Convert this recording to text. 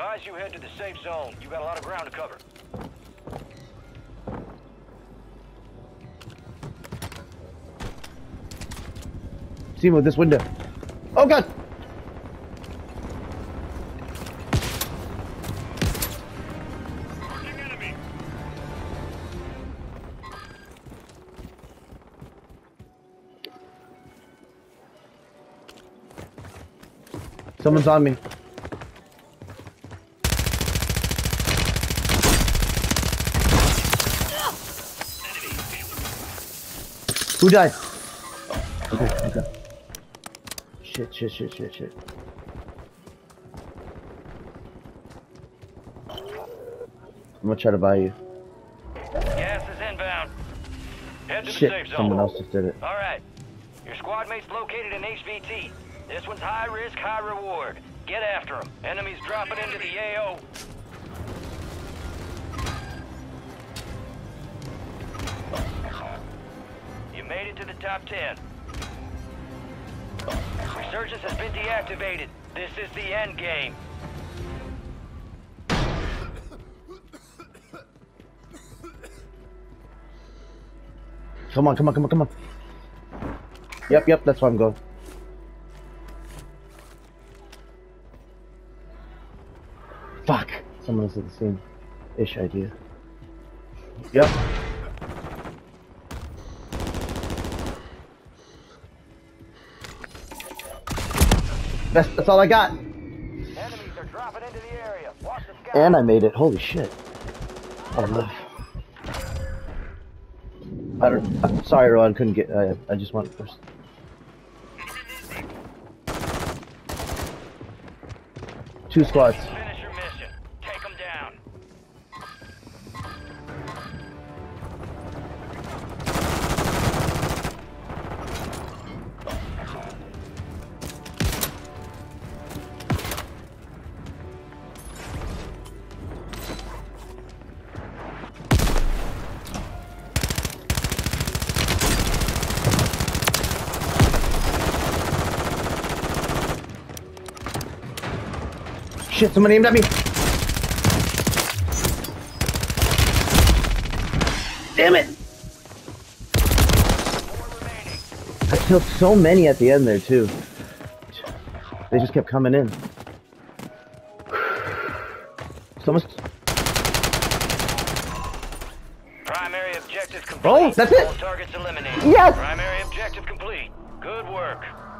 Advise you head to the safe zone. You got a lot of ground to cover. See him with this window. Oh god! Someone's on me. Who died? Okay, okay. Shit, shit, shit, shit, shit. I'm gonna try to buy you. Gas is inbound. Head to the safe zone. someone else just did it. All right. Your squad mate's located in HVT. This one's high risk, high reward. Get after them. Enemies dropping into the AO. Top 10. Resurgence has been deactivated. This is the end game. Come on, come on, come on, come on. Yep, yep, that's where I'm going. Fuck! Someone else had the same ish idea. Yep. That's, that's all I got. Enemies are dropping into the area. Watch the sky. And I made it. Holy shit. Oh, no. I don't. I'm sorry, Ron. Couldn't get. I, I just went first. Two squads. Shit! Someone aimed at me. Damn it! I killed so many at the end there too. They just kept coming in. Someone's. Primary objective oh, complete. Oh, that's it. All targets eliminated. Yes! Primary objective complete. Good work.